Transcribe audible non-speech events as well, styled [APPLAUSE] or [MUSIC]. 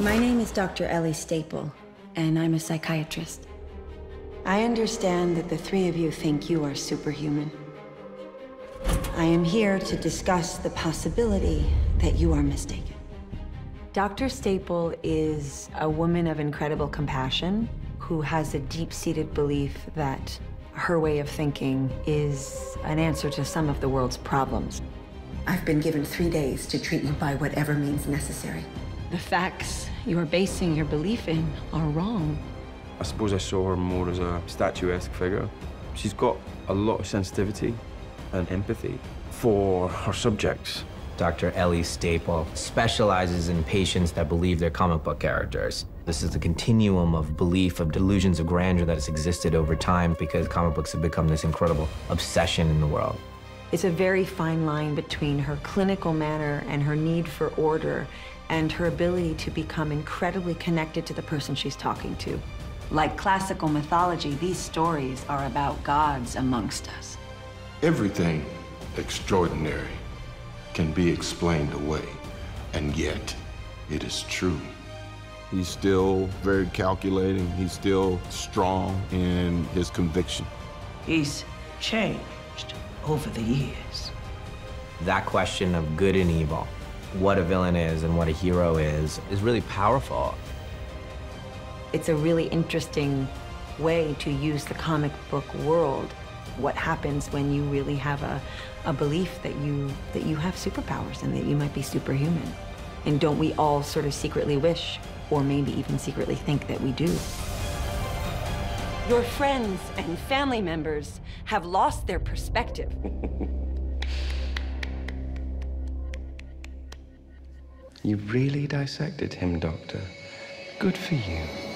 My name is Dr. Ellie Staple, and I'm a psychiatrist. I understand that the three of you think you are superhuman. I am here to discuss the possibility that you are mistaken. Dr. Staple is a woman of incredible compassion who has a deep-seated belief that her way of thinking is an answer to some of the world's problems. I've been given three days to treat you by whatever means necessary. The facts you are basing your belief in are wrong. I suppose I saw her more as a statuesque figure. She's got a lot of sensitivity and empathy for her subjects. Dr. Ellie Staple specializes in patients that believe they're comic book characters. This is the continuum of belief, of delusions of grandeur that has existed over time because comic books have become this incredible obsession in the world. It's a very fine line between her clinical manner and her need for order and her ability to become incredibly connected to the person she's talking to. Like classical mythology, these stories are about gods amongst us. Everything extraordinary can be explained away, and yet it is true. He's still very calculating. He's still strong in his conviction. He's changed over the years. That question of good and evil, what a villain is and what a hero is, is really powerful. It's a really interesting way to use the comic book world. What happens when you really have a, a belief that you, that you have superpowers and that you might be superhuman? And don't we all sort of secretly wish, or maybe even secretly think that we do? Your friends and family members have lost their perspective. [LAUGHS] You really dissected him, Doctor. Good for you.